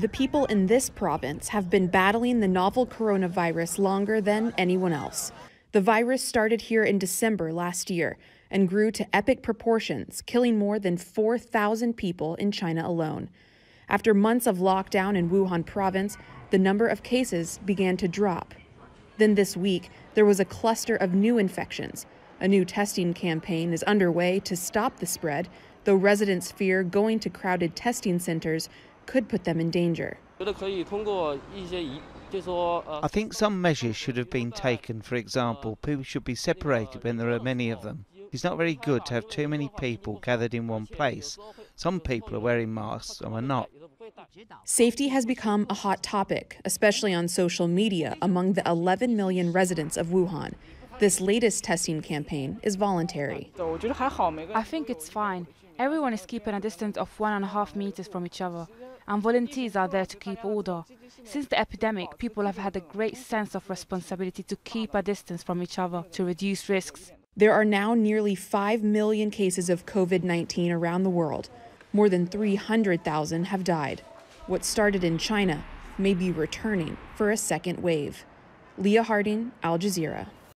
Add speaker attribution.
Speaker 1: The people in this province have been battling the novel coronavirus longer than anyone else. The virus started here in December last year and grew to epic proportions, killing more than 4,000 people in China alone. After months of lockdown in Wuhan province, the number of cases began to drop. Then this week, there was a cluster of new infections. A new testing campaign is underway to stop the spread, though residents fear going to crowded testing centers could put them in danger.
Speaker 2: I
Speaker 3: think some measures should have been taken. For example, people should be separated when there are many of them. It's not very good to have too many people gathered in one place. Some people are wearing masks, some are not.
Speaker 1: Safety has become a hot topic, especially on social media among the 11 million residents of Wuhan. This latest testing campaign is voluntary.
Speaker 4: I think it's fine. Everyone is keeping a distance of one and a half meters from each other, and volunteers are there to keep order. Since the epidemic, people have had a great sense of responsibility to keep a distance from each other to reduce risks.
Speaker 1: There are now nearly 5 million cases of COVID 19 around the world. More than 300,000 have died. What started in China may be returning for a second wave. Leah Harding, Al Jazeera.